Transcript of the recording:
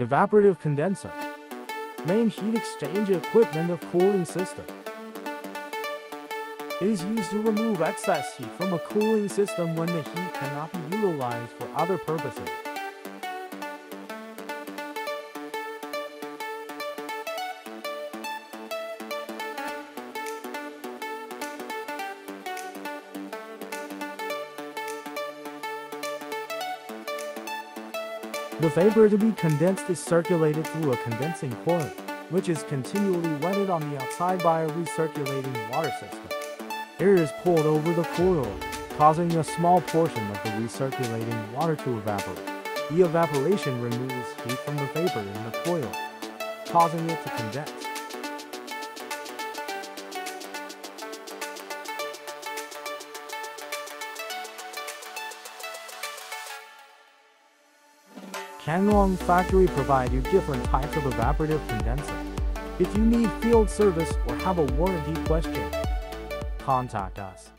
Evaporative condenser. Main heat exchange equipment of cooling system. It is used to remove excess heat from a cooling system when the heat cannot be utilized for other purposes. The vapor to be condensed is circulated through a condensing coil, which is continually wetted on the outside by a recirculating water system. Air is poured over the coil, causing a small portion of the recirculating water to evaporate. The evaporation removes heat from the vapor in the coil, causing it to condense. Kanglong factory provide you different types of evaporative condenser. If you need field service or have a warranty question, contact us.